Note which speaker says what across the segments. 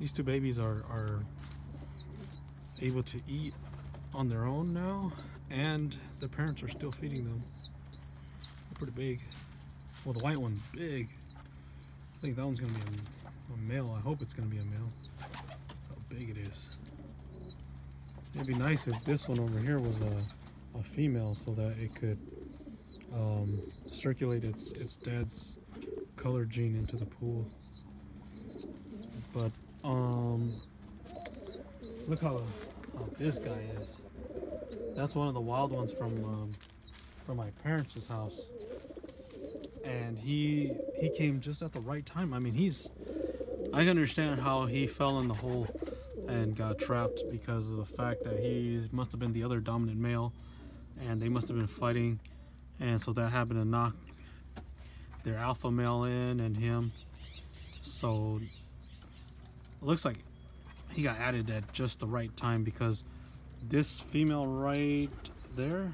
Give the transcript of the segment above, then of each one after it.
Speaker 1: These two babies are, are able to eat on their own now, and the parents are still feeding them. They're pretty big. Well, the white one's big. I think that one's gonna be a, a male. I hope it's gonna be a male. How big it is. It'd be nice if this one over here was a, a female so that it could um, circulate its, its dad's color gene into the pool. But um, look how, how this guy is. That's one of the wild ones from um, from my parents' house, and he he came just at the right time. I mean, he's I can understand how he fell in the hole and got trapped because of the fact that he must have been the other dominant male, and they must have been fighting, and so that happened to knock their alpha male in and him. So looks like he got added at just the right time because this female right there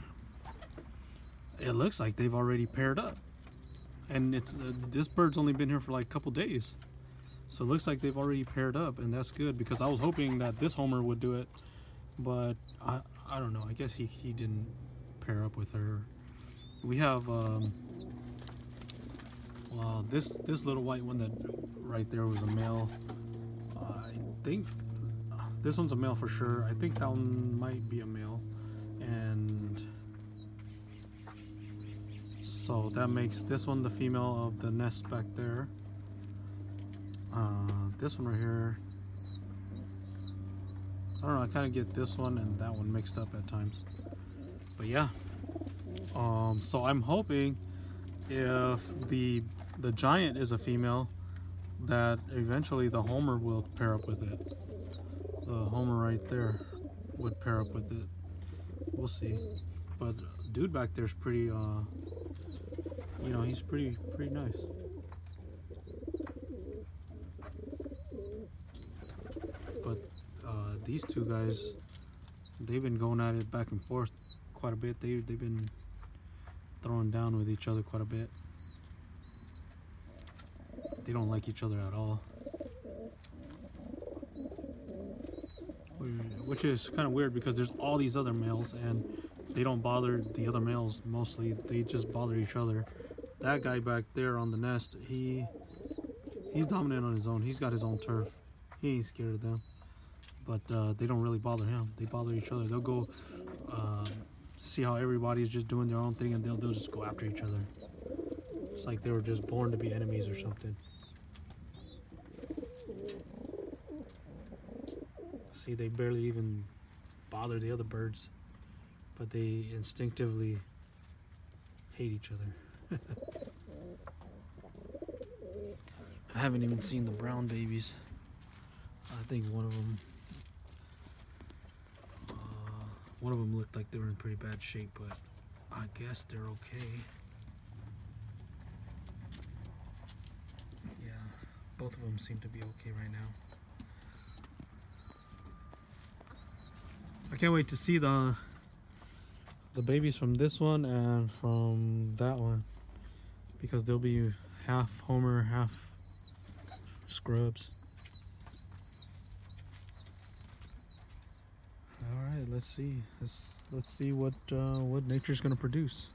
Speaker 1: it looks like they've already paired up. And it's uh, this bird's only been here for like a couple days. So it looks like they've already paired up and that's good because I was hoping that this homer would do it but I, I don't know. I guess he, he didn't pair up with her. We have um, well this this little white one that right there was a male I think this one's a male for sure. I think that one might be a male. And so that makes this one the female of the nest back there. Uh, this one right here. I don't know, I kind of get this one and that one mixed up at times. But yeah. Um, so I'm hoping if the the giant is a female that eventually the homer will pair up with it the Homer right there would pair up with it. We'll see. But dude back there's pretty, uh, you know, he's pretty, pretty nice. But uh, these two guys, they've been going at it back and forth quite a bit. They, they've been throwing down with each other quite a bit. They don't like each other at all. which is kind of weird because there's all these other males and they don't bother the other males mostly. They just bother each other. That guy back there on the nest he he's dominant on his own. He's got his own turf. He ain't scared of them. But uh, they don't really bother him. They bother each other. They'll go uh, see how everybody's just doing their own thing and they'll, they'll just go after each other. It's like they were just born to be enemies or something See, they barely even bother the other birds, but they instinctively hate each other. I haven't even seen the brown babies. I think one of them, uh, one of them looked like they were in pretty bad shape, but I guess they're okay. Yeah, both of them seem to be okay right now. I can't wait to see the the babies from this one and from that one because they'll be half Homer, half Scrubs. All right, let's see. Let's let's see what uh, what nature's gonna produce.